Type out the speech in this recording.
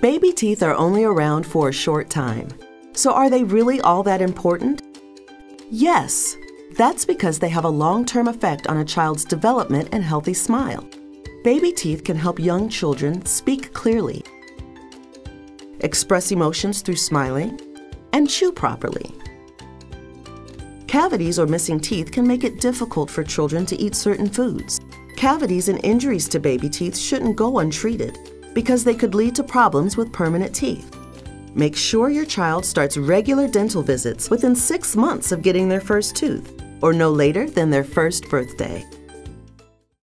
Baby teeth are only around for a short time. So are they really all that important? Yes. That's because they have a long-term effect on a child's development and healthy smile. Baby teeth can help young children speak clearly, express emotions through smiling, and chew properly. Cavities or missing teeth can make it difficult for children to eat certain foods. Cavities and injuries to baby teeth shouldn't go untreated because they could lead to problems with permanent teeth. Make sure your child starts regular dental visits within six months of getting their first tooth or no later than their first birthday.